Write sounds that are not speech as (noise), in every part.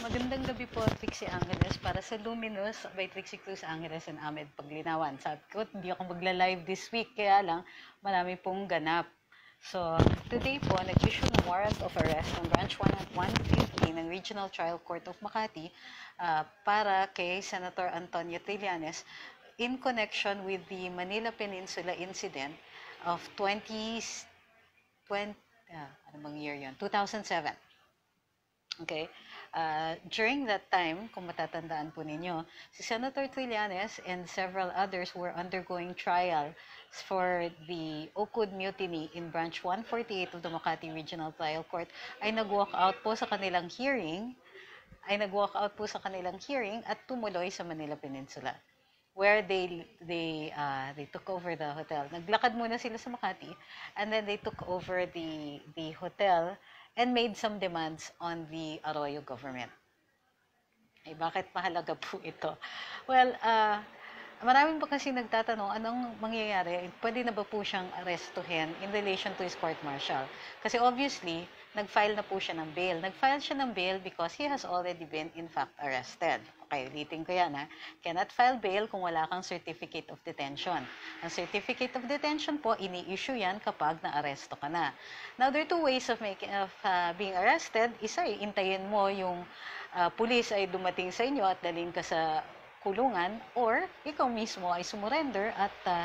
Magandang gabi po, Trixie Angeles, para sa Luminous by Trixie Cruz Angeles and Ahmed Paglinawan. Sabi ko, hindi ako magla-live this week, kaya lang marami pong ganap. So, today po, nag-issue ng warrant of arrest ng Branch 1 at 150 ng Regional Trial Court of Makati uh, para kay Senator Antonio Trillanes in connection with the Manila Peninsula incident of 20, 20 uh, ano bang year yun? 2007. Okay? Uh, during that time, kung matatandaan po ninyo, si Senator Trillanes and several others were undergoing trial for the Okud Mutiny in Branch 148 of the Makati Regional Trial Court ay nag-walk out po sa kanilang hearing ay nag-walk out po sa kanilang hearing at tumuloy sa Manila Peninsula where they they uh, they took over the hotel. Naglakad muna sila sa Makati and then they took over the the hotel and made some demands on the Arroyo government. Ay, bakit mahalaga po ito? Well, uh, maraming pa kasi nagtatanong, anong mangyayari? Pwede na ba po siyang arrestuhin in relation to his court-martial? Kasi obviously, nag-file na po siya ng bail. Nag-file siya ng bail because he has already been in fact arrested. Okay, ulitin ko yan ha. Cannot file bail kung wala kang certificate of detention. Ang certificate of detention po, ini-issue yan kapag na-aresto ka na. Now, there are two ways of, making, of uh, being arrested. Isa, intayin mo yung uh, pulis ay dumating sa inyo at dalhin ka sa kulungan or ikaw mismo ay sumurrender at uh,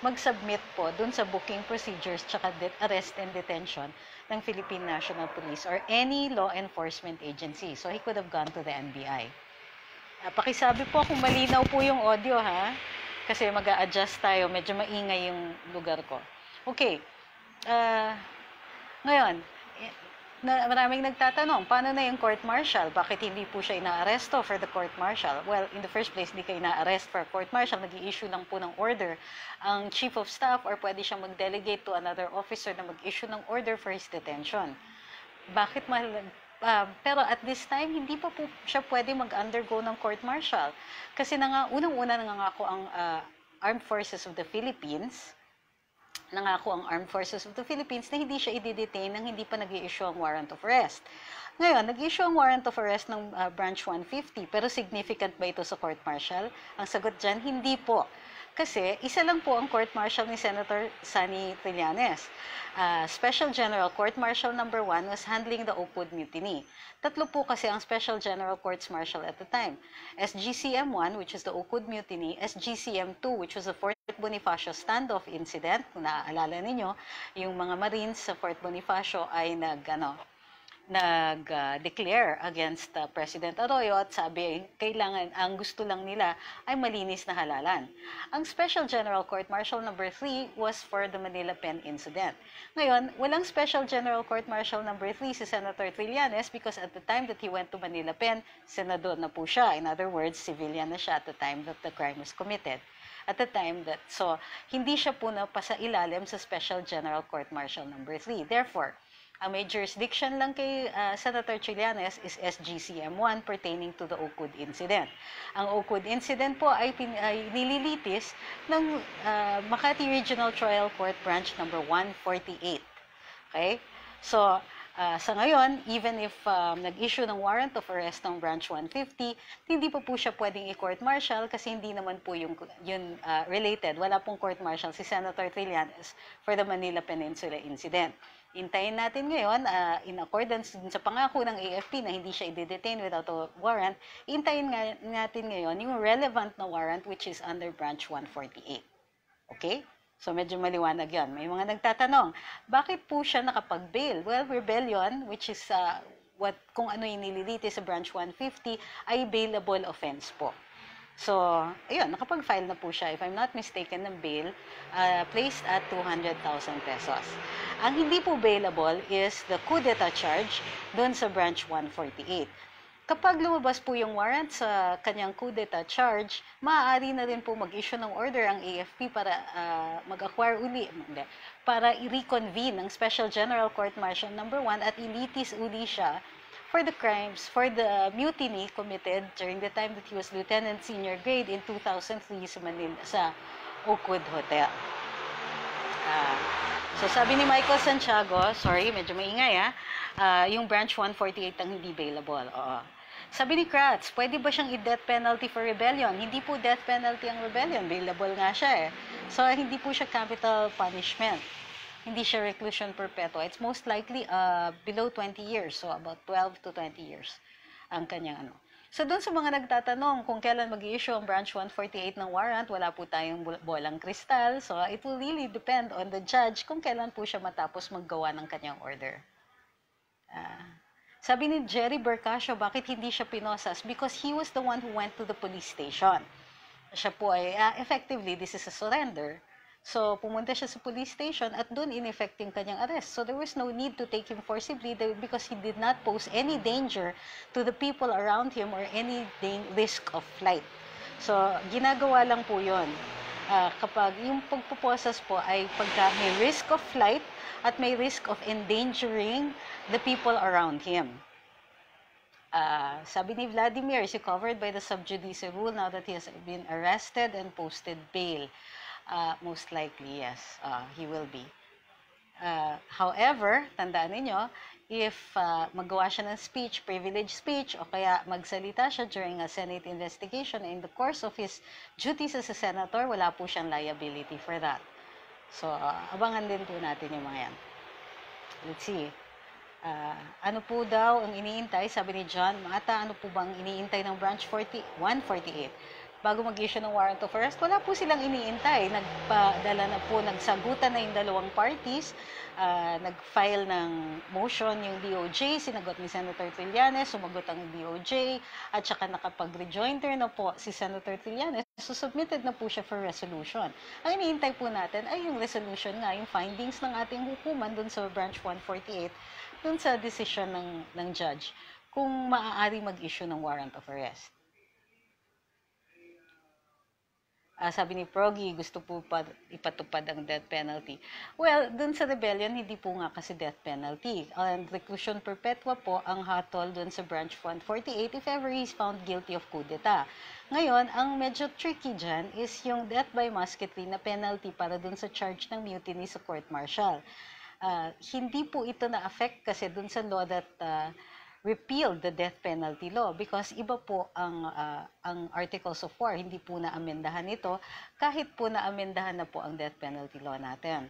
mag-submit po dun sa booking procedures tsaka arrest and detention ng Philippine National Police or any law enforcement agency. So he could have gone to the NBI. Uh, pakisabi po kung malinaw po yung audio ha. Kasi mag adjust tayo. Medyo maingay yung lugar ko. Okay. Uh, ngayon, na maraming nagtatanong, paano na yung court-martial? Bakit hindi po siya inaaresto for the court-martial? Well, in the first place, hindi kayo ina-arrest for court-martial. Nag-i-issue lang po ng order ang chief of staff or pwede siyang mag-delegate to another officer na mag-issue ng order for his detention. Bakit mahal Uh, pero at this time, hindi pa po siya pwede mag-undergo ng court-martial. Kasi na nga, unang-una nangangako ang uh, Armed Forces of the Philippines nangako ang Armed Forces of the Philippines na hindi siya i-detain nang hindi pa nag issue ang warrant of arrest. Ngayon, nag-issue ang warrant of arrest ng uh, Branch 150, pero significant ba ito sa court-martial? Ang sagot dyan, hindi po. Kasi isa lang po ang court-martial ni Senator Sani Trillanes. Uh, Special General Court Martial number 1 was handling the Oakwood Mutiny. Tatlo po kasi ang Special General Courts Martial at the time. SGCM 1, which is the Oakwood Mutiny, SGCM 2, which was the Bonifacio standoff incident. Kung naaalala ninyo, yung mga Marines sa Fort Bonifacio ay nag, ano, nag-declare uh, against uh, President Arroyo at sabi, kailangan, ang gusto lang nila ay malinis na halalan. Ang Special General Court Martial number 3 was for the Manila Pen incident. Ngayon, walang Special General Court Martial number 3 si Senator Trillanes because at the time that he went to Manila Pen, senador na po siya. In other words, civilian na siya at the time that the crime was committed at the time that so hindi siya po na pa sa ilalim sa Special General Court Martial number 3. Therefore, ang may jurisdiction lang kay uh, Senator Trillanes is SGCM1 pertaining to the Oakwood incident. Ang Oakwood incident po ay, pin, ay nililitis ng uh, Makati Regional Trial Court Branch number 148. Okay? So, uh, sa ngayon, even if um, nag-issue ng warrant of arrest ng Branch 150, hindi pa po siya pwedeng i-court-martial kasi hindi naman po yung, yung uh, related. Wala pong court-martial si Senator Trillanes for the Manila Peninsula incident. Intayin natin ngayon, uh, in accordance sa pangako ng AFP na hindi siya i-detain without a warrant, intayin nga natin ngayon yung relevant na warrant which is under branch 148. Okay? So medyo maliwanag yan. May mga nagtatanong, bakit po siya nakapag-bail? Well, rebellion, which is uh, what, kung ano yung nililiti sa branch 150, ay bailable offense po. So, ayun, nakapag-file na po siya, if I'm not mistaken, ng bail uh, placed at 200,000 pesos. Ang hindi po bailable is the coup d'etat charge doon sa branch 148. Kapag lumabas po yung warrant sa kanyang coup d'etat charge, maaari na rin po mag-issue ng order ang AFP para uh, mag-acquire uli, para i-reconvene ng Special General Court Martial number 1 at ilitis uli siya for the crimes, for the mutiny committed during the time that he was lieutenant senior grade in 2003 sa Manila, sa Oakwood Hotel. Uh, so sabi ni Michael Santiago, sorry, medyo maingay ha, uh, yung branch 148 ang hindi available. Oo. Sabi ni Kratz, pwede ba siyang i-death penalty for rebellion? Hindi po death penalty ang rebellion. Bailable nga siya eh. So, hindi po siya capital punishment. Hindi siya reclusion perpetua. It's most likely uh, below 20 years. So, about 12 to 20 years ang kanyang ano. So, doon sa mga nagtatanong kung kailan mag issue ang Branch 148 ng warrant, wala po tayong bolang kristal. So, it will really depend on the judge kung kailan po siya matapos maggawa ng kanyang order. Uh, sabi ni Jerry Bercasio, bakit hindi siya pinosas? Because he was the one who went to the police station. Siya po ay, uh, effectively, this is a surrender. So, pumunta siya sa police station at doon in-effect yung kanyang arrest. So, there was no need to take him forcibly because he did not pose any danger to the people around him or any risk of flight. So, ginagawa lang po yun. Uh, kapag yung pagpuposas po ay pagka may risk of flight at may risk of endangering the people around him. Uh, sabi ni Vladimir, is covered by the subjudice rule now that he has been arrested and posted bail? Uh, most likely, yes, uh, he will be. Uh, however, tandaan ninyo, if uh, magawa siya ng speech, privilege speech, o kaya magsalita siya during a Senate investigation, in the course of his duties as a senator, wala po siyang liability for that. So, uh, abangan din po natin yung mga yan. Let's see. Uh, ano po daw ang iniintay? Sabi ni John, Mata, ano po bang iniintay ng Branch 40, 148? Bago mag-issue ng warrant of arrest, wala po silang iniintay. Nagpadala na po, nagsagutan na yung dalawang parties, uh, nag-file ng motion yung DOJ, sinagot ni Senator Trillanes, sumagot ang DOJ, at saka nakapag-rejoinder na po si Senator Trillanes. So, submitted na po siya for resolution. Ang iniintay po natin ay yung resolution nga, yung findings ng ating hukuman dun sa Branch 148, dun sa decision ng, ng judge, kung maaari mag-issue ng warrant of arrest. Uh, sabi ni Proggy, gusto po pa ipatupad ang death penalty. Well, dun sa rebellion, hindi po nga kasi death penalty. And reclusion perpetua po ang hatol dun sa branch 148 if ever he's found guilty of coup d'etat. Ngayon, ang medyo tricky dyan is yung death by musketry na penalty para dun sa charge ng mutiny sa court martial. Uh, hindi po ito na-affect kasi dun sa law that uh, repealed the death penalty law because iba po ang uh, ang articles of war. Hindi po na amendahan ito. Kahit po na amendahan na po ang death penalty law natin.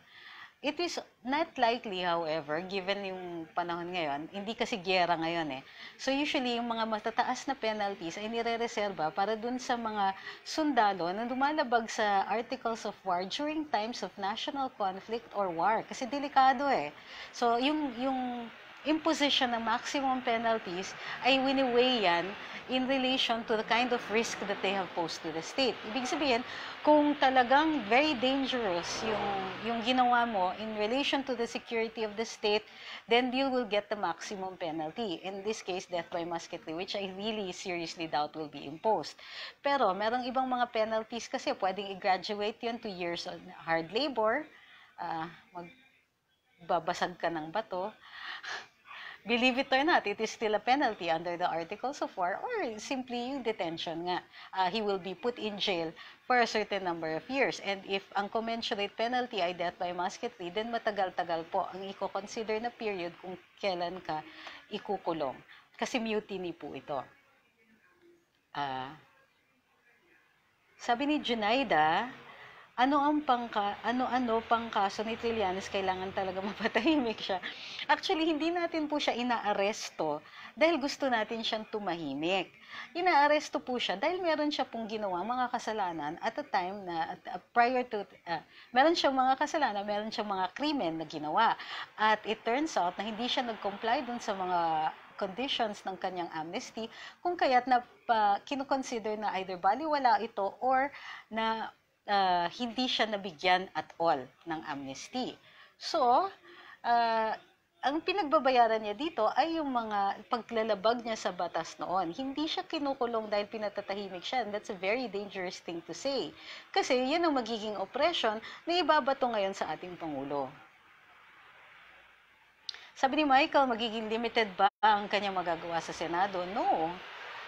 It is not likely however given yung panahon ngayon hindi kasi giyera ngayon eh. So usually yung mga matataas na penalties ay nire-reserba para dun sa mga sundalo na lumalabag sa articles of war during times of national conflict or war. Kasi delikado eh. So yung yung imposition ng maximum penalties ay winiweigh yan in relation to the kind of risk that they have posed to the state. Ibig sabihin, kung talagang very dangerous yung, yung ginawa mo in relation to the security of the state, then you will get the maximum penalty. In this case, death by musketry, which I really seriously doubt will be imposed. Pero merong ibang mga penalties kasi pwedeng i-graduate yun to years of hard labor, uh, magbabasag ka ng bato, believe it or not, it is still a penalty under the Articles of War or simply yung detention nga. Uh, he will be put in jail for a certain number of years. And if ang commensurate penalty ay death by musketry, then matagal-tagal po ang i-consider na period kung kailan ka ikukulong. Kasi mutiny po ito. Uh, sabi ni Junaida, ano ang pangka, ano-ano pang kaso ni Trillanes, kailangan talaga (laughs) mapatahimik siya. Actually, hindi natin po siya inaaresto dahil gusto natin siyang tumahimik. Inaaresto po siya dahil meron siya pong ginawa mga kasalanan at a time na uh, prior to, uh, meron siyang mga kasalanan, meron siyang mga krimen na ginawa. At it turns out na hindi siya nag-comply dun sa mga conditions ng kanyang amnesty kung kaya't na uh, kinukonsider na either baliwala ito or na uh, hindi siya nabigyan at all ng amnesty. So, uh, ang pinagbabayaran niya dito ay yung mga paglalabag niya sa batas noon. Hindi siya kinukulong dahil pinatatahimik siya. And that's a very dangerous thing to say. Kasi yan ang magiging oppression na ibabato ngayon sa ating Pangulo. Sabi ni Michael, magiging limited ba ang kanyang magagawa sa Senado? No.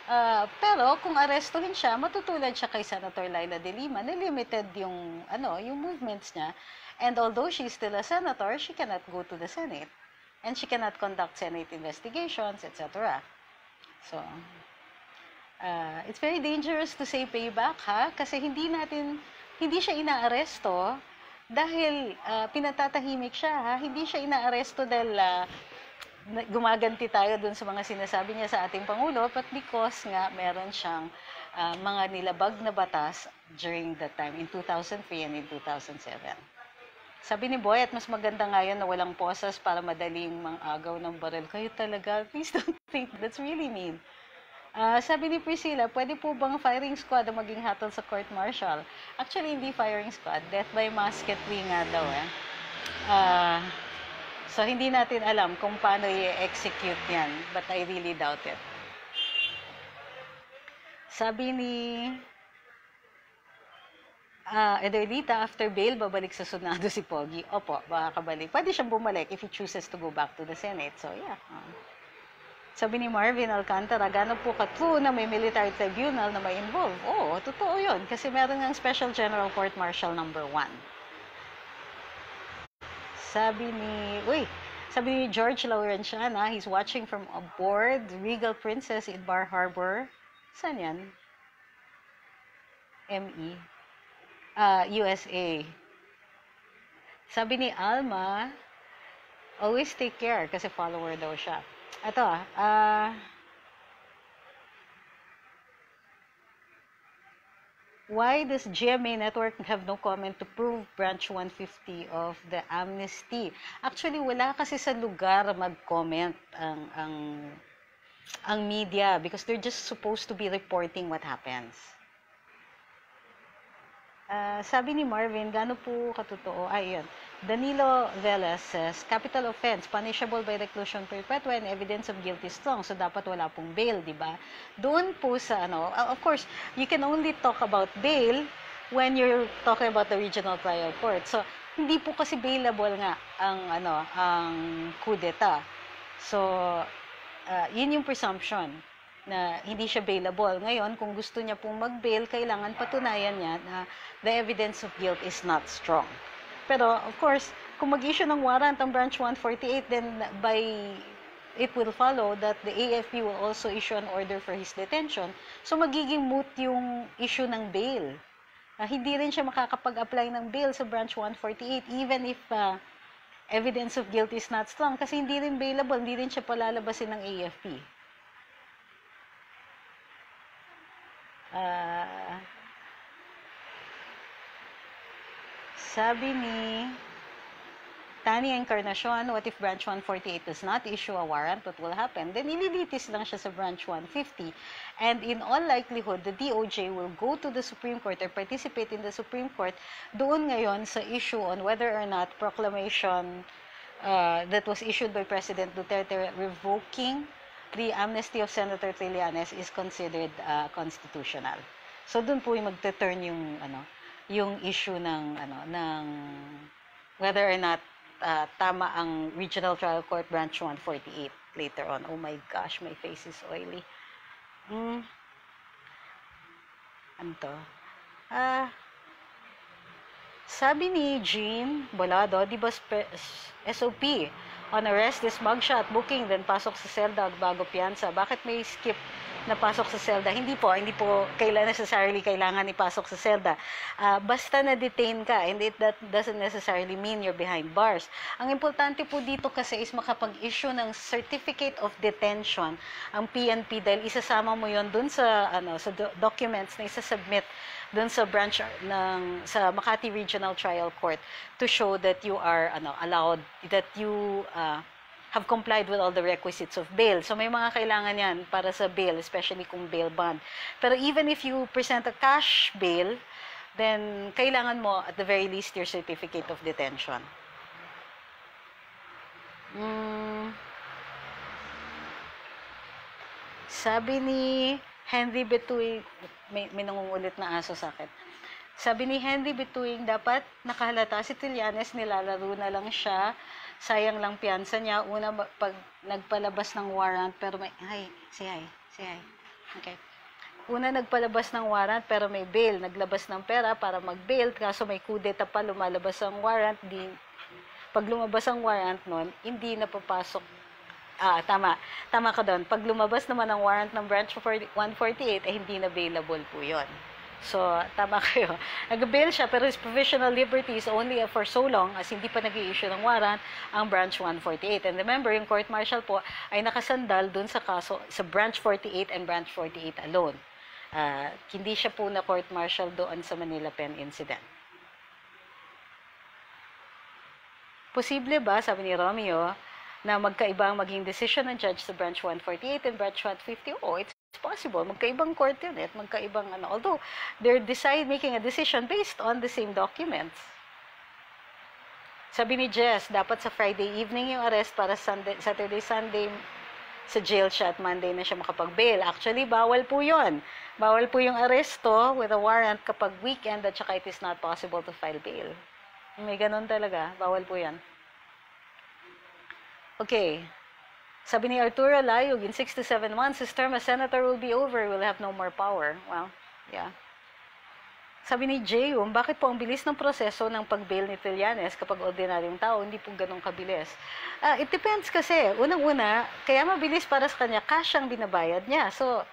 Uh, pero kung arestuhin siya, matutulad siya kay Senator Laila de Lima na limited yung ano, yung movements niya. And although she's still a senator, she cannot go to the Senate. And she cannot conduct Senate investigations, etc. So, uh, it's very dangerous to say payback, ha? Kasi hindi natin, hindi siya inaaresto dahil uh, pinatatahimik siya, ha? Hindi siya inaaresto dahil uh, gumaganti tayo dun sa mga sinasabi niya sa ating Pangulo, but because nga meron siyang uh, mga nilabag na batas during that time, in 2003 and in 2007. Sabi ni Boy, at mas maganda nga yan na walang posas para madaling mang-agaw ng baril. Kayo talaga, please don't (laughs) think that's really mean. Uh, sabi ni Priscilla, pwede po bang firing squad ang maging hatol sa court martial? Actually, hindi firing squad. Death by musketry nga daw eh. Uh, so, hindi natin alam kung paano i-execute yan. But I really doubt it. Sabi ni uh, Ederlita, after bail, babalik sa Senado si Pogi. Opo, makakabalik. Pwede siyang bumalik if he chooses to go back to the Senate. So, yeah. Uh. Sabi ni Marvin Alcantara, gano'n po ka-true na may military tribunal na may involve? Oo, totoo yun. Kasi meron ng Special General Court Martial number 1. Sabi ni, uy, sabi ni George Laurentiana, he's watching from aboard Regal Princess in Bar Harbor. Saan yan? ME uh, USA. Sabi ni Alma, always take care kasi follower daw siya. Ito ah, uh, Why does GMA Network have no comment to prove branch 150 of the amnesty? Actually, wala kasi sa lugar mag-comment ang, ang, ang media because they're just supposed to be reporting what happens. Uh, sabi ni Marvin, gaano po katotoo? Ay, yun. Danilo Velez says, capital offense, punishable by reclusion perpetua and evidence of guilt is strong. So, dapat wala pong bail, di ba? Doon po sa, ano, uh, of course, you can only talk about bail when you're talking about the regional trial court. So, hindi po kasi bailable nga ang, ano, ang kudeta. So, uh, yun yung presumption na hindi siya bailable. Ngayon, kung gusto niya pong mag-bail, kailangan patunayan niya na the evidence of guilt is not strong. Pero, of course, kung mag-issue ng warrant ang branch 148, then by it will follow that the AFP will also issue an order for his detention. So, magiging moot yung issue ng bail. Uh, hindi rin siya makakapag-apply ng bail sa branch 148 even if uh, evidence of guilt is not strong kasi hindi rin bailable, hindi rin siya palalabasin ng AFP. Uh, sabi ni Tani Encarnacion, what if branch 148 does not issue a warrant? What will happen? Then ililitis lang siya sa branch 150. And in all likelihood, the DOJ will go to the Supreme Court or participate in the Supreme Court doon ngayon sa issue on whether or not proclamation uh, that was issued by President Duterte revoking the amnesty of Senator Trillanes is considered uh, constitutional. So doon po yung magte-turn yung ano, yung issue ng ano ng whether or not uh, tama ang Regional Trial Court Branch 148 later on. Oh my gosh, my face is oily. Mm. Ano to? Ah, uh, sabi ni Jean Bolado, di ba SOP, on arrest is mugshot, booking, then pasok sa selda bago piyansa. Bakit may skip na pasok sa selda? Hindi po, hindi po kailan necessarily kailangan ipasok sa selda. Uh, basta na-detain ka, and it that doesn't necessarily mean you're behind bars. Ang importante po dito kasi is makapag-issue ng certificate of detention ang PNP dahil isasama mo yon dun sa ano sa do- documents na isa-submit dun sa branch ng sa Makati Regional Trial Court to show that you are ano allowed that you uh, have complied with all the requisites of bail. So may mga kailangan yan para sa bail, especially kung bail bond. Pero even if you present a cash bail, then kailangan mo at the very least your certificate of detention. Mm. Sabi ni Henry Betuy, may, may nangungulit na aso sa akin. Sabi ni Henry Bituing, dapat nakahalata si Trillanes, nilalaro na lang siya. Sayang lang piyansa niya. Una, pag nagpalabas ng warrant, pero may, hi, say hi, say hi. Okay. Una, nagpalabas ng warrant, pero may bail. Naglabas ng pera para mag-bail, kaso may kudeta pa, lumalabas ang warrant. Di, pag lumabas ang warrant nun, hindi na papasok Ah, tama. Tama ka doon. Pag lumabas naman ang warrant ng branch 148, eh hindi na available po yon. So, tama kayo. (laughs) Nag-bail siya, pero his provisional liberty is only for so long as hindi pa nag issue ng warrant ang branch 148. And remember, yung court martial po ay nakasandal dun sa kaso sa branch 48 and branch 48 alone. Uh, hindi siya po na court martial doon sa Manila Pen incident. Posible ba, sabi ni Romeo, na magkaiba ang maging decision ng judge sa branch 148 and branch 150? Oh, it's possible. Magkaibang court yun eh, at magkaibang ano. Although, they're decide, making a decision based on the same documents. Sabi ni Jess, dapat sa Friday evening yung arrest para Sunday, Saturday, Sunday sa jail siya at Monday na siya makapag-bail. Actually, bawal po yon. Bawal po yung aresto with a warrant kapag weekend at saka it is not possible to file bail. May ganun talaga. Bawal po yan. Okay. Sabi ni Arturo Layog, in 6 to 7 months, his term as senator will be over. We'll have no more power. Well, yeah. Sabi ni Jayum, bakit po ang bilis ng proseso ng pag-bail ni Trillanes kapag ordinaryong tao, hindi po ganun kabilis? Uh, it depends kasi. Unang-una, kaya mabilis para sa kanya, cash ang binabayad niya. So,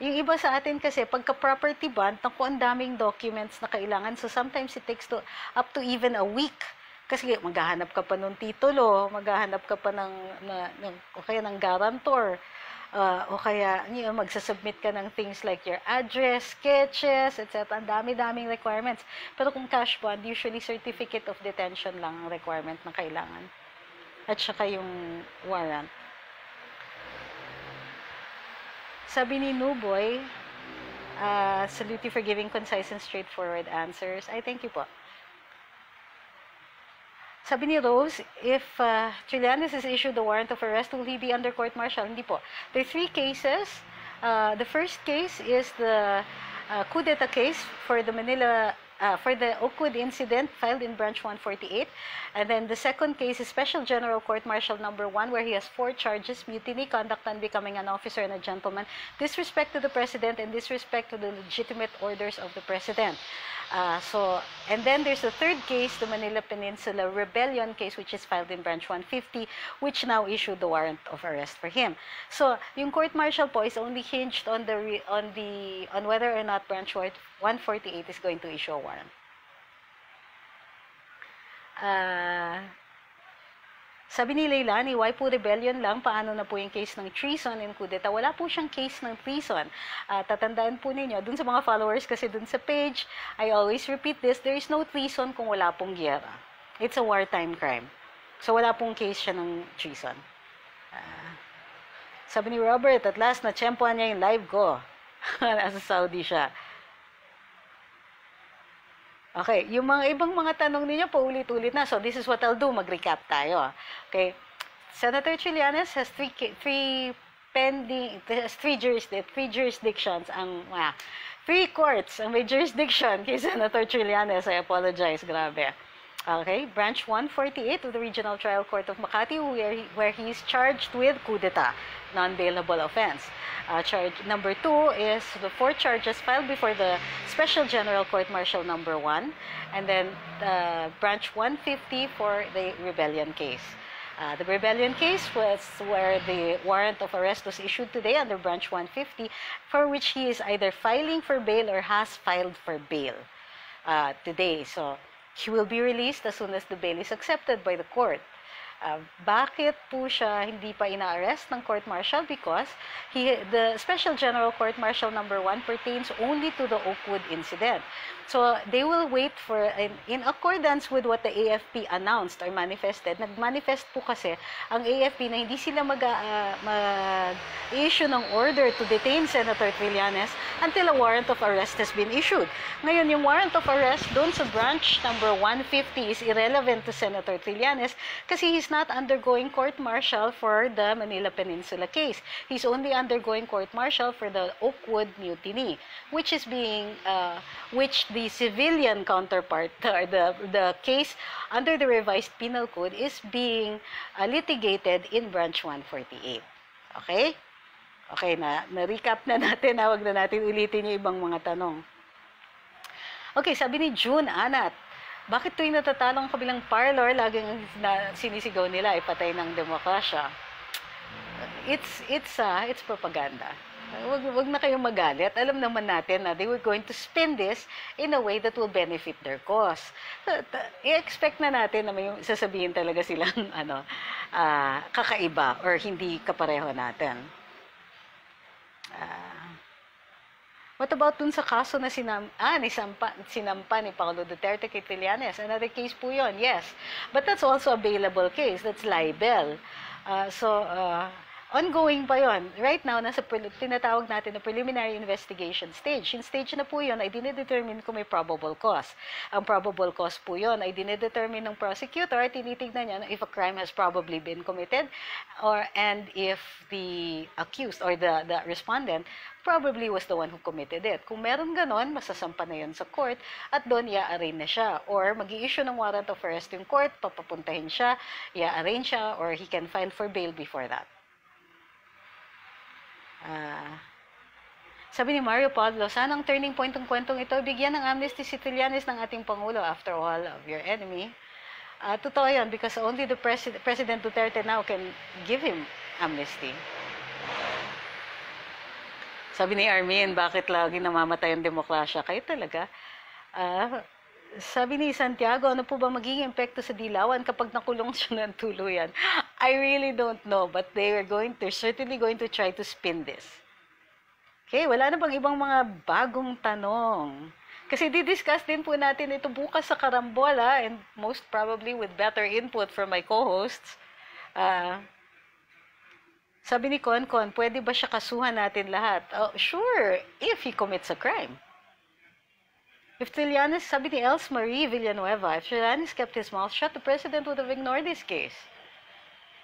yung iba sa atin kasi, pagka property bond, naku, ang daming documents na kailangan. So, sometimes it takes to, up to even a week. Kasi maghahanap ka pa ng titulo, maghahanap ka pa ng, na, ng o kaya ng guarantor, uh, o kaya you magsasubmit ka ng things like your address, sketches, etc. Ang dami-daming requirements. Pero kung cash bond, usually certificate of detention lang ang requirement na kailangan. At saka yung warrant. Sabi ni Nuboy, uh, salute you for giving concise and straightforward answers. I thank you po. Sabi ni Rose, if uh, Trillanes is issued the warrant of arrest, will he be under court-martial? Hindi po. There are three cases. Uh, the first case is the uh, coup d'etat case for the Manila uh, for the Oakwood incident filed in branch 148. And then the second case is Special General Court Martial number 1 where he has four charges, mutiny, conduct and becoming an officer and a gentleman, disrespect to the president and disrespect to the legitimate orders of the president. Uh, so, and then there's a third case, the Manila Peninsula Rebellion case, which is filed in Branch 150, which now issued the warrant of arrest for him. So, yung court martial po is only hinged on the on the on whether or not Branch 148 is going to issue a warrant. Uh, sabi ni Leilani, why po rebellion lang? Paano na po yung case ng treason and kudeta? Wala po siyang case ng treason. Uh, tatandaan po ninyo, dun sa mga followers kasi dun sa page, I always repeat this, there is no treason kung wala pong giyera. It's a wartime crime. So wala pong case siya ng treason. Uh, sabi ni Robert, at last, na-champuan niya yung live ko. (laughs) Nasa Saudi siya. Okay, yung mga ibang mga tanong ninyo paulit-ulit na. So, this is what I'll do. Mag-recap tayo. Okay. Senator Trillanes has three, three pending, three, jurisdic, three jurisdictions ang, ah, three courts ang may jurisdiction kay (laughs) Senator Trillanes. I apologize. Grabe. Okay, Branch 148 of the Regional Trial Court of Makati where he, where he is charged with coup d'etat, non-bailable offense. Uh, charge number two is the four charges filed before the Special General Court Martial number one, and then uh, branch 150 for the rebellion case. Uh, the rebellion case was where the warrant of arrest was issued today under branch 150, for which he is either filing for bail or has filed for bail uh, today. So he will be released as soon as the bail is accepted by the court. Uh, bakit po siya hindi pa ina-arrest ng court martial? Because he, the Special General Court Martial number 1 pertains only to the Oakwood incident. So, they will wait for, in, in accordance with what the AFP announced or manifested, nag-manifest po kasi ang AFP na hindi sila mag, uh, mag-issue ng order to detain Senator Trillanes until a warrant of arrest has been issued. Ngayon, yung warrant of arrest doon sa branch number 150 is irrelevant to Senator Trillanes kasi he's not undergoing court-martial for the Manila Peninsula case. He's only undergoing court-martial for the Oakwood mutiny, which is being, uh, which the the civilian counterpart or the, the case under the revised penal code is being uh, litigated in branch 148. Okay? Okay na, na-recap na natin, na, wag na natin ulitin yung ibang mga tanong. Okay, sabi ni June Anat, bakit tuwing natatalo ang kabilang parlor, laging na, sinisigaw nila ay patay ng demokrasya? it's it's uh, it's propaganda. Wag, wag na kayong magalit. Alam naman natin na they were going to spin this in a way that will benefit their cause. So, I-expect na natin na may sasabihin talaga silang (laughs) ano, ah, kakaiba or hindi kapareho natin. Ah, what about dun sa kaso na sinam, ah, ni Sampa, sinampa ni Paulo Duterte kay Trillanes? Another case po yun, yes. But that's also available case. That's libel. Ah, so, ah, ongoing pa yon. Right now, nasa tinatawag natin na preliminary investigation stage. Yung stage na po yun ay dinedetermine kung may probable cause. Ang probable cause po yun ay dinedetermine ng prosecutor, tinitignan niya if a crime has probably been committed or and if the accused or the, the respondent probably was the one who committed it. Kung meron ganon, masasampa na yun sa court at doon i-arraign na siya. Or mag issue ng warrant of arrest yung court, papapuntahin siya, i-arraign siya, or he can file for bail before that. Ah, sabi ni Mario Pablo, sana ang turning point ng kwentong ito, bigyan ng amnesty si Trillanes ng ating Pangulo after all of your enemy. Ah, totoo yan because only the President, President Duterte now can give him amnesty. Sabi ni Armin, bakit lagi namamatay ang demokrasya? Kayo talaga. Ah, sabi ni Santiago, ano po ba magiging epekto sa Dilawan kapag nakulong siya ng tuluyan? I really don't know, but they are going, they're certainly going to try to spin this. Okay, wala na bang ibang mga bagong tanong? Kasi di-discuss din po natin ito bukas sa Karambola and most probably with better input from my co-hosts. Ah, sabi ni Konkon, pwede ba siya kasuhan natin lahat? Oh, sure, if he commits a crime. If Trillanes, sabi ni Els Marie Villanueva, if Trillanes kept his mouth shut, the president would have ignored this case.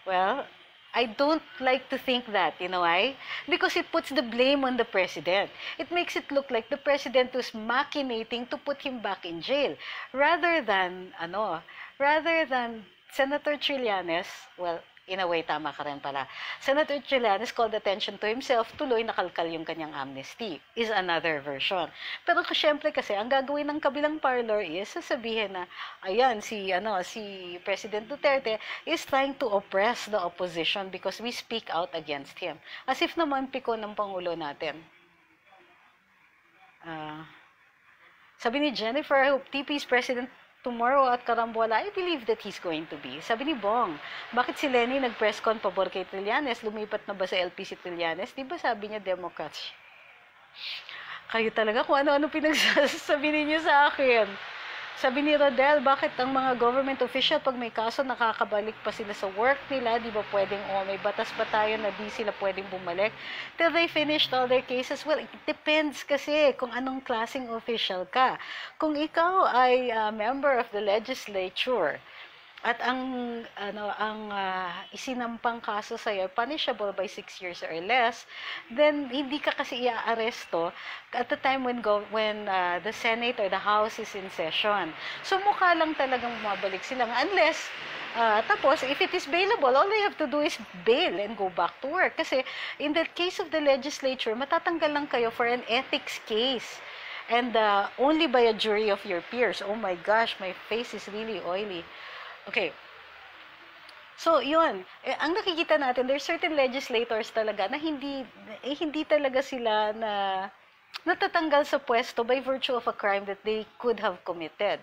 Well, I don't like to think that, you know why? Because it puts the blame on the president. It makes it look like the president was machinating to put him back in jail. Rather than, ano, rather than Senator Trillanes, well, in a way, tama ka rin pala. Senator Trillanes called attention to himself, tuloy nakalkal yung kanyang amnesty, is another version. Pero syempre kasi, ang gagawin ng kabilang parlor is sasabihin na, ayan, si, ano, si President Duterte is trying to oppress the opposition because we speak out against him. As if naman piko ng Pangulo natin. Ah... Sabi ni Jennifer, I hope TP is president tomorrow at Karambola. I believe that he's going to be. Sabi ni Bong, bakit si Lenny nag-press con pabor kay Trillanes? Lumipat na ba sa LP si Trillanes? Di ba sabi niya Democrats? Kayo talaga kung ano-ano pinagsasabi ninyo sa akin. Sabi ni Rodel, bakit ang mga government official pag may kaso nakakabalik pa sila sa work nila? Di ba pwedeng, oh, may batas ba tayo na di sila pwedeng bumalik? Till they finished all their cases? Well, it depends kasi kung anong klaseng official ka. Kung ikaw ay uh, member of the legislature, at ang ano ang uh, isinampang kaso sa iyo punishable by 6 years or less then hindi ka kasi iaaresto at the time when go, when uh, the Senate or the House is in session. So mukha lang talagang bumabalik sila unless uh, tapos if it is bailable all they have to do is bail and go back to work. Kasi in the case of the legislature matatanggal lang kayo for an ethics case and uh, only by a jury of your peers. Oh my gosh my face is really oily Okay. So, yun. Eh, ang nakikita natin, there's certain legislators talaga na hindi, eh, hindi talaga sila na natatanggal sa pwesto by virtue of a crime that they could have committed.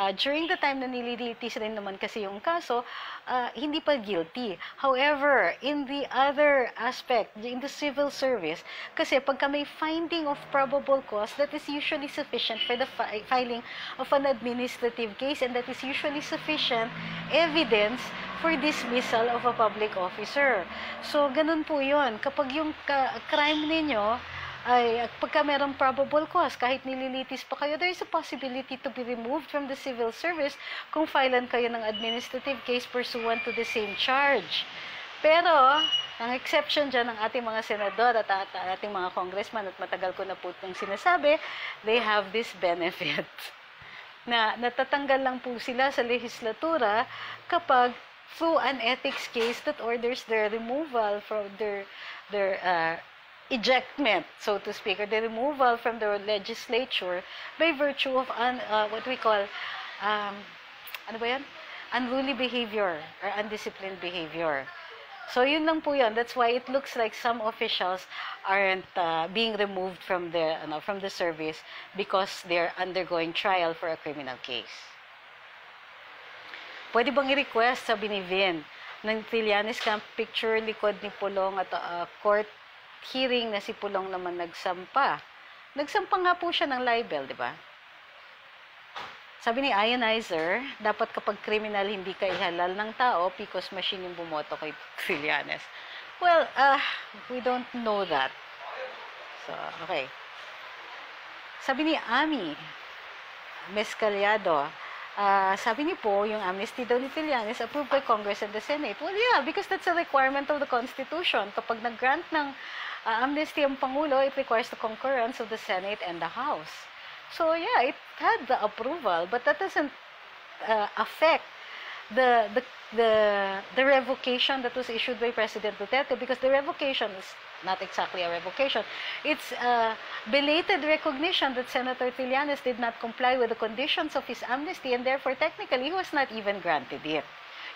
Uh, during the time na nililitis rin naman kasi yung kaso, uh, hindi pa guilty. However, in the other aspect, in the civil service, kasi pagka may finding of probable cause, that is usually sufficient for the fi- filing of an administrative case and that is usually sufficient evidence for dismissal of a public officer. So, ganun po yun. Kapag yung ka- crime ninyo, ay pagka merong probable cause, kahit nililitis pa kayo, there is a possibility to be removed from the civil service kung filean kayo ng administrative case pursuant to the same charge. Pero, ang exception dyan ng ating mga senador at, at ating mga congressman, at matagal ko na po itong sinasabi, they have this benefit (laughs) na natatanggal lang po sila sa legislatura kapag through an ethics case that orders their removal from their their uh, ejectment, so to speak, or the removal from the legislature by virtue of un, uh, what we call, um, ano ba yan? Unruly behavior or undisciplined behavior. So yun lang po yun. That's why it looks like some officials aren't uh, being removed from the ano, from the service because they're undergoing trial for a criminal case. Pwede bang i-request, sabi ni Vin, ng Trillanes Camp picture likod ni Pulong at uh, court hearing na si Pulong naman nagsampa. Nagsampa nga po siya ng libel, di ba? Sabi ni Ionizer, dapat kapag criminal hindi ka ihalal ng tao because machine yung bumoto kay Trillanes. Well, uh, we don't know that. So, okay. Sabi ni Ami Mescaliado, uh, sabi niyo po, yung amnesty daw ni Trillanes approved by Congress and the Senate. Well, yeah, because that's a requirement of the Constitution. Kapag nag-grant ng uh, amnesty ang Pangulo, it requires the concurrence of the Senate and the House. So yeah, it had the approval, but that doesn't uh, affect the, the the the revocation that was issued by President Duterte because the revocation is not exactly a revocation. It's a belated recognition that Senator Trillanes did not comply with the conditions of his amnesty and therefore technically he was not even granted it.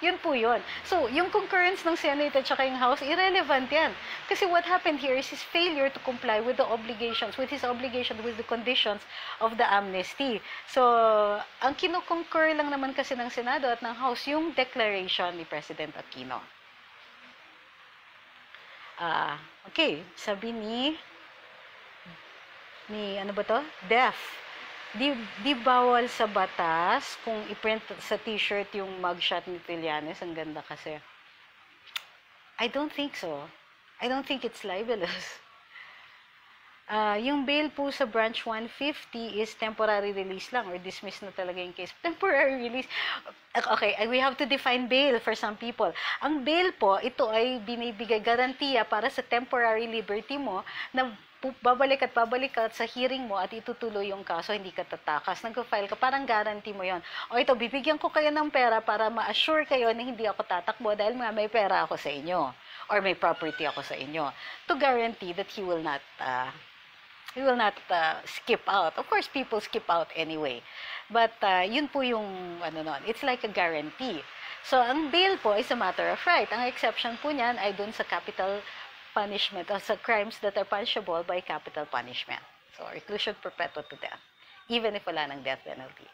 Yun po yun. So, yung concurrence ng Senate at saka yung House, irrelevant yan. Kasi what happened here is his failure to comply with the obligations, with his obligation, with the conditions of the amnesty. So, ang kino-concur lang naman kasi ng Senado at ng House, yung declaration ni President Aquino. Ah, uh, okay, sabi ni ni ano ba to? Deaf di, di bawal sa batas kung i-print sa t-shirt yung mugshot ni Trillanes. Ang ganda kasi. I don't think so. I don't think it's libelous. Uh, yung bail po sa branch 150 is temporary release lang or dismiss na talaga yung case. Temporary release. Okay, we have to define bail for some people. Ang bail po, ito ay binibigay garantiya para sa temporary liberty mo na babalik at babalik ka sa hearing mo at itutuloy yung kaso, hindi ka tatakas. Nag-file ka, parang guarantee mo yon. O ito, bibigyan ko kayo ng pera para ma-assure kayo na hindi ako tatakbo dahil nga may pera ako sa inyo or may property ako sa inyo to guarantee that he will not uh, he will not uh, skip out. Of course, people skip out anyway. But uh, yun po yung ano nun, it's like a guarantee. So, ang bail po is a matter of right. Ang exception po niyan ay dun sa capital punishment or sa crimes that are punishable by capital punishment. So, reclusion perpetua to death, even if wala ng death penalty.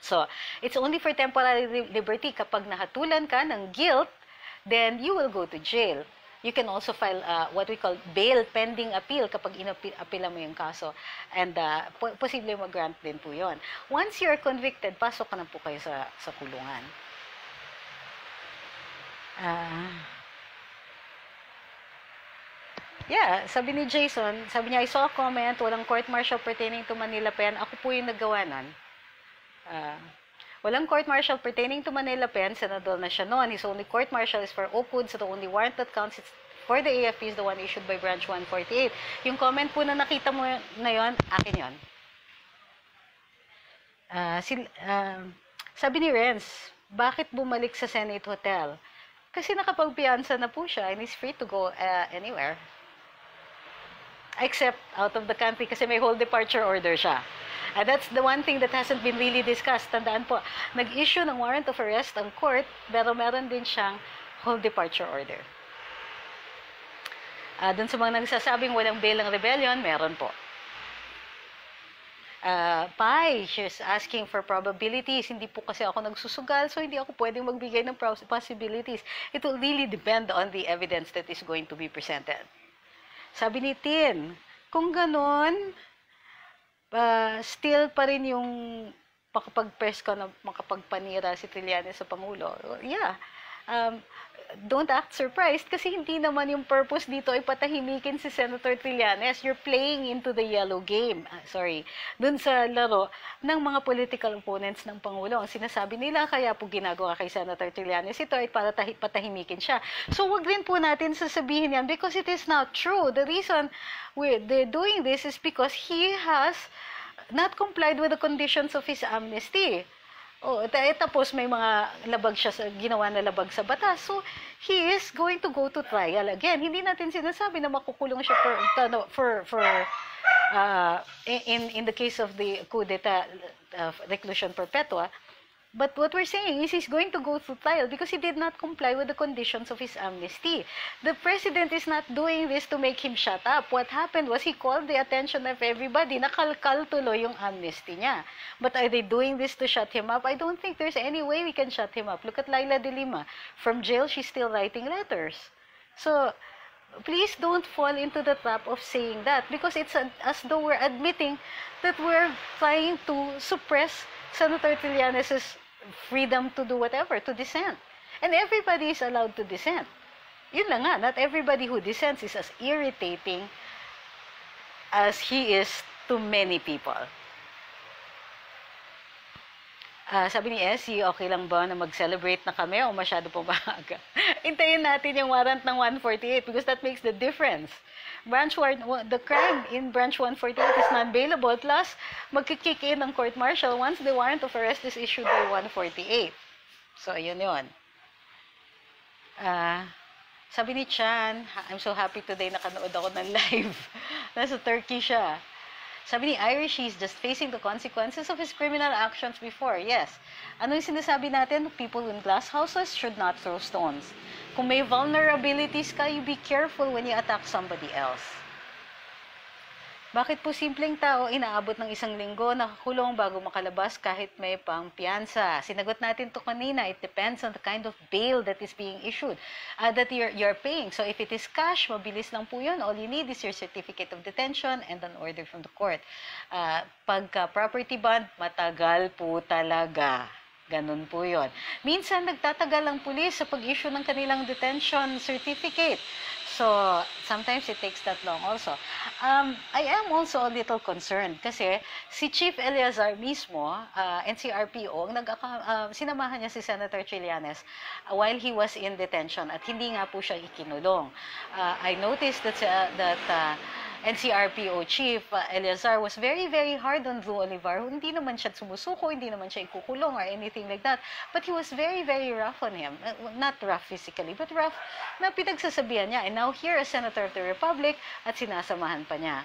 So, it's only for temporary liberty. Kapag nahatulan ka ng guilt, then you will go to jail. You can also file uh, what we call bail pending appeal kapag inapila mo yung kaso. And uh, po- posible mag-grant din po yon. Once you're convicted, pasok ka na po kayo sa, sa kulungan. Uh, Yeah, sabi ni Jason, sabi niya, I saw a comment, walang court martial pertaining to Manila Pen. Ako po yung naggawa nun. Uh, walang court martial pertaining to Manila Pen, senador na siya noon. His only court martial is for Oakwood, so the only warrant that counts is for the AFP is the one issued by Branch 148. Yung comment po na nakita mo na yon, akin yon. Uh, sil, uh, sabi ni Renz, bakit bumalik sa Senate Hotel? Kasi nakapagpiyansa na po siya and he's free to go uh, anywhere except out of the country kasi may whole departure order siya. And that's the one thing that hasn't been really discussed. Tandaan po, nag-issue ng warrant of arrest ang court, pero meron din siyang whole departure order. Uh, Doon sa mga nagsasabing walang bail ng rebellion, meron po. Uh, Pai, she's asking for probabilities. Hindi po kasi ako nagsusugal, so hindi ako pwedeng magbigay ng possibilities. It will really depend on the evidence that is going to be presented. Sabi ni Tin, kung ganon, uh, still pa rin yung makapag-press ka na makapagpanira si Trillanes sa Pangulo. Yeah. Um, don't act surprised kasi hindi naman yung purpose dito ay patahimikin si Senator Trillanes. You're playing into the yellow game. Uh, sorry. Dun sa laro ng mga political opponents ng Pangulo. Ang sinasabi nila, kaya po ginagawa kay Senator Trillanes ito ay para tahi, patahimikin siya. So, wag din po natin sasabihin yan because it is not true. The reason we're, they're doing this is because he has not complied with the conditions of his amnesty. Oh, eh, tapos may mga labag siya sa ginawa na labag sa batas. So, he is going to go to trial again. Hindi natin sinasabi na makukulong siya for for for uh, in in the case of the coup d'etat uh, reclusion perpetua. But what we're saying is he's going to go through trial because he did not comply with the conditions of his amnesty. The president is not doing this to make him shut up. What happened was he called the attention of everybody. Nakalkal tuloy yung amnesty niya. But are they doing this to shut him up? I don't think there's any way we can shut him up. Look at Laila de Lima. From jail, she's still writing letters. So, please don't fall into the trap of saying that because it's as though we're admitting that we're trying to suppress Senator Trillanes' freedom to do whatever, to dissent. And everybody is allowed to dissent. Yun lang nga, not everybody who dissents is as irritating as he is to many people. Uh, sabi ni Essie, okay lang ba na mag-celebrate na kami o masyado po maaga? (laughs) Hintayin natin yung warrant ng 148 because that makes the difference. Branch 1, the crime in branch 148 is non-bailable plus magkikick in ng court martial once the warrant of arrest is issued by 148. So, ayun yun. Uh, sabi ni Chan, I'm so happy today nakanood ako ng (laughs) live. Nasa Turkey siya. Sabi ni Irish, he's just facing the consequences of his criminal actions before. Yes. Ano yung sinasabi natin? People in glass houses should not throw stones. Kung may vulnerabilities ka, you be careful when you attack somebody else. Bakit po simpleng tao inaabot ng isang linggo nakakulong bago makalabas kahit may pang piyansa? Sinagot natin to kanina, it depends on the kind of bail that is being issued, uh, that you're, you're paying. So if it is cash, mabilis lang po yun. All you need is your certificate of detention and an order from the court. Uh, pagka property bond, matagal po talaga. Ganun po yon. Minsan, nagtatagal ang pulis sa pag-issue ng kanilang detention certificate. So, sometimes it takes that long also. Um, I am also a little concerned kasi si Chief Eleazar mismo, uh, NCRPO, ang nag uh, sinamahan niya si Senator Trillanes uh, while he was in detention at hindi nga po siya ikinulong. Uh, I noticed that, uh, that uh, NCRPO chief uh, Eleazar was very, very hard on Drew Olivar. Hindi naman siya sumusuko, hindi naman siya ikukulong or anything like that. But he was very, very rough on him. Uh, not rough physically, but rough na pinagsasabihan niya. And now here, as Senator of the Republic, at sinasamahan pa niya.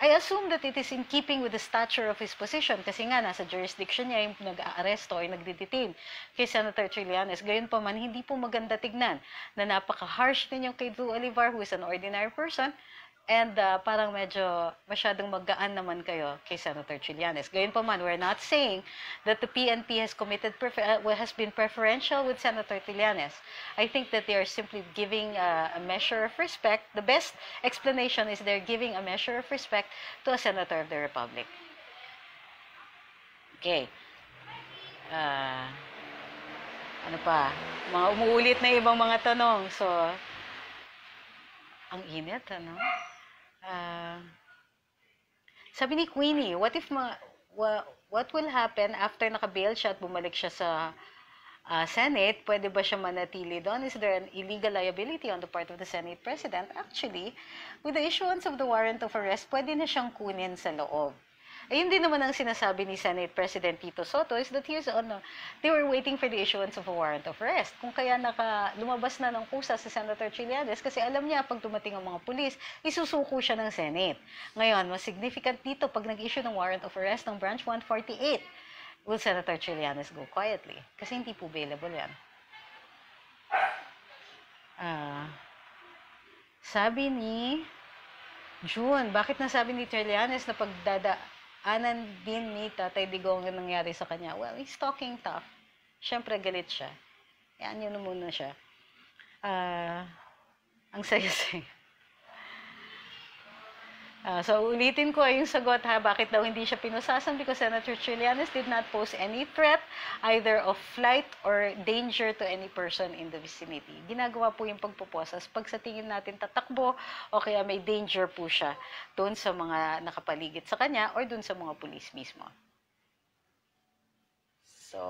I assume that it is in keeping with the stature of his position kasi nga nasa jurisdiction niya yung nag-aaresto o nagdidetain kay Senator Trillanes. Gayon pa man, hindi po maganda tignan na napaka-harsh ninyo kay Drew Olivar who is an ordinary person And uh, parang medyo masyadong maggaan naman kayo kay Senator Trillanes. Gayon pa man, we're not saying that the PNP has committed uh, has been preferential with Senator Trillanes. I think that they are simply giving uh, a measure of respect. The best explanation is they're giving a measure of respect to a Senator of the Republic. Okay. Uh, ano pa? Mga umuulit na ibang mga tanong. So, ang init, ano? Uh, sabi ni Queenie, what if ma, wa, what will happen after naka-bail siya at bumalik siya sa uh, Senate? Pwede ba siya manatili doon? Is there an illegal liability on the part of the Senate President? Actually, with the issuance of the warrant of arrest, pwede na siyang kunin sa loob. Ayun din naman ang sinasabi ni Senate President Tito Soto is that here's on, uh, they were waiting for the issuance of a warrant of arrest. Kung kaya naka, lumabas na ng kusa si Senator Trillanes kasi alam niya pag dumating ang mga pulis, isusuko siya ng Senate. Ngayon, mas significant dito pag nag-issue ng warrant of arrest ng Branch 148, will Senator Trillanes go quietly? Kasi hindi po available yan. Uh, sabi ni June, bakit nasabi ni Trillanes na pagdada anan din ni Tatay Digong ang nangyari sa kanya. Well, he's talking tough. Siyempre, galit siya. Yan, yun muna siya. Uh, ang saya-saya. Uh, so, ulitin ko yung sagot ha, bakit daw hindi siya pinusasan because Senator Trillanes did not pose any threat either of flight or danger to any person in the vicinity. Ginagawa po yung pagpuposas pag sa tingin natin tatakbo o kaya may danger po siya doon sa mga nakapaligid sa kanya or doon sa mga pulis mismo. So,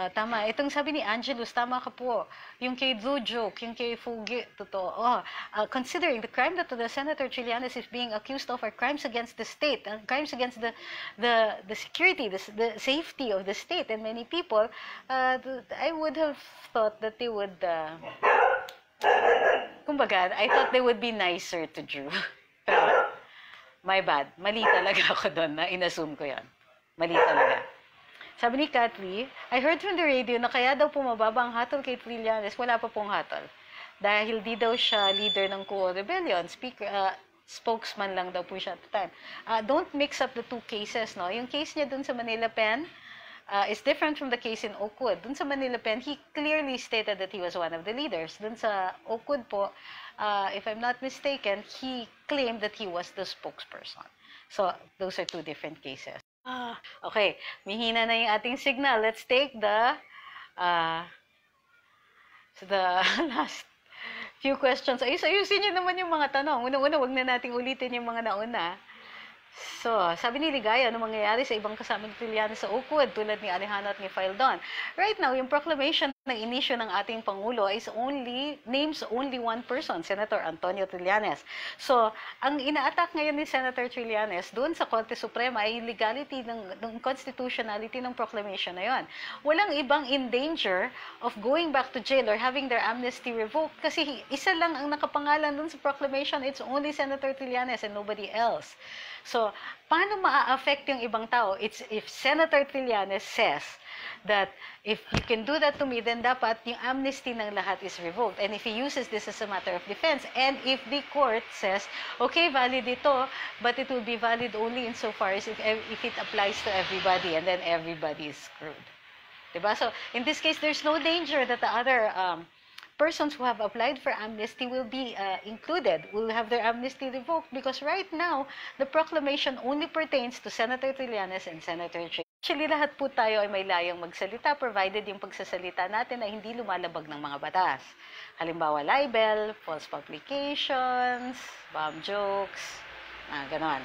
Uh, tama. Itong sabi ni Angelus, tama ka po. Yung kay Blue Joke, yung kay Fugi, totoo. Oh, uh, considering the crime that the Senator Trillanes is being accused of are crimes against the state, uh, crimes against the, the, the security, the, the safety of the state and many people, uh, I would have thought that they would, uh, kumbaga, I thought they would be nicer to Drew. (laughs) My bad. Mali talaga ako doon na inassume ko yan. Mali talaga. Sabi ni Kat Lee, I heard from the radio na kaya daw pumababa ang hatol kay Trillanes. Wala pa pong hatol. Dahil di daw siya leader ng Kuo Rebellion. Speaker, uh, spokesman lang daw po siya at the time. Uh, don't mix up the two cases, no? Yung case niya dun sa Manila Pen, uh, is different from the case in Oakwood. Dun sa Manila Pen, he clearly stated that he was one of the leaders. Dun sa Oakwood po, uh, if I'm not mistaken, he claimed that he was the spokesperson. So, those are two different cases. Ah, okay, mihina na yung ating signal. Let's take the uh, so the (laughs) last few questions. Ayus, ayusin niyo naman yung mga tanong. Una-una, wag na nating ulitin yung mga nauna. So, sabi ni Ligaya, ano mangyayari sa ibang kasamang Tiliano sa Oakwood tulad ni Alejandro at ni Faildon? Right now, yung proclamation ng inisyo ng ating Pangulo is only, names only one person, Senator Antonio Trillanes. So, ang ina-attack ngayon ni Senator Trillanes doon sa Korte Suprema ay legality ng, ng constitutionality ng proclamation na yon. Walang ibang in danger of going back to jail or having their amnesty revoked kasi isa lang ang nakapangalan doon sa proclamation, it's only Senator Trillanes and nobody else. So, paano maa-affect yung ibang tao? It's if Senator Trillanes says that if you can do that to me, then dapat yung amnesty ng lahat is revoked. And if he uses this as a matter of defense, and if the court says, okay, valid ito, but it will be valid only insofar as if, if it applies to everybody, and then everybody is screwed. Diba? So, in this case, there's no danger that the other um, persons who have applied for amnesty will be uh, included, will have their amnesty revoked because right now, the proclamation only pertains to Senator Trillanes and Senator Che. Actually, lahat po tayo ay may layang magsalita provided yung pagsasalita natin ay hindi lumalabag ng mga batas. Halimbawa, libel, false publications, bomb jokes, ah, ganon.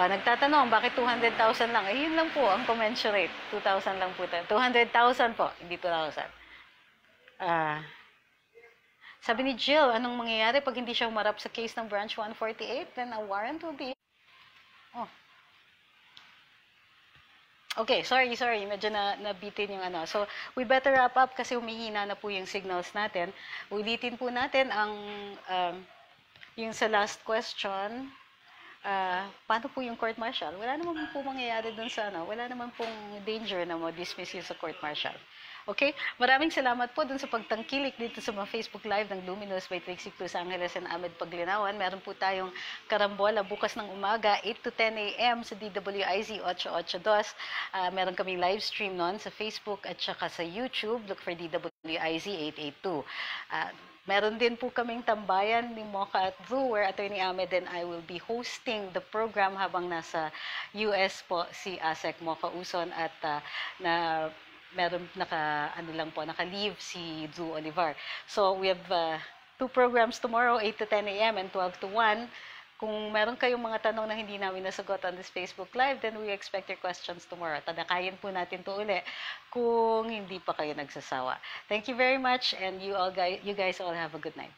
Uh, nagtatanong, bakit 200,000 lang? Eh, yun lang po ang commensurate. 2,000 lang po. 200,000 po, hindi 2,000. Ah, sabi ni Jill, anong mangyayari pag hindi siya humarap sa case ng branch 148? Then a warrant will be... Oh. Okay, sorry, sorry. Medyo na, nabitin yung ano. So, we better wrap up kasi humihina na po yung signals natin. Ulitin po natin ang um, yung sa last question. Uh, paano po yung court martial? Wala naman po mangyayari dun sa ano. Wala naman pong danger na mo dismiss yun sa court martial. Okay? Maraming salamat po dun sa pagtangkilik dito sa mga Facebook Live ng Luminous by Trixie Cruz Angeles and Ahmed Paglinawan. Meron po tayong karambola bukas ng umaga, 8 to 10 a.m. sa DWIZ 882. Uh, meron kaming live stream noon sa Facebook at saka sa YouTube. Look for DWIZ 882. Uh, Meron din po kaming tambayan ni Mocha at Drew where Attorney Ahmed and I will be hosting the program habang nasa US po si Asek Mocha Uson at uh, na meron naka ano lang po naka-leave si Drew Olivar. So we have uh, two programs tomorrow 8 to 10 a.m. and 12 to 1. Kung meron kayong mga tanong na hindi namin nasagot on this Facebook Live, then we expect your questions tomorrow. Tadakayin po natin to uli kung hindi pa kayo nagsasawa. Thank you very much and you all guys, you guys all have a good night.